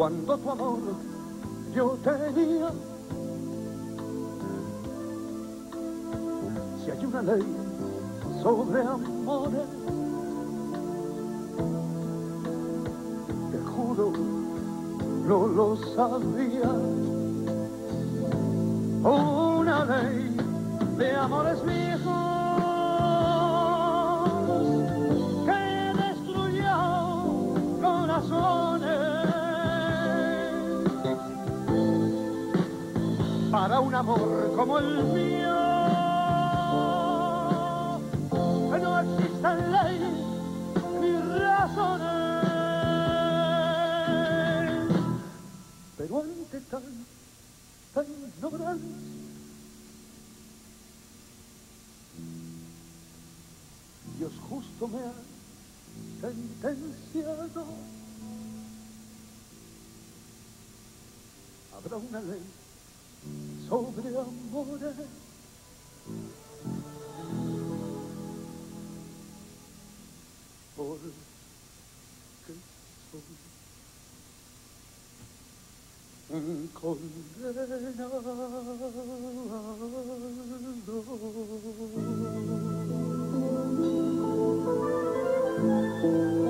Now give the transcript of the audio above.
cuando tu amor yo tenía. Si hay una ley sobre amores, te juro, no lo sabía. Una ley de amores viejos que destruyó corazones para un amor como el mío no existen leyes ni razones pero ante tanta ignorancia Dios justo me ha sentenciado. Habrá una ley sobre amores. Porque soy condenado.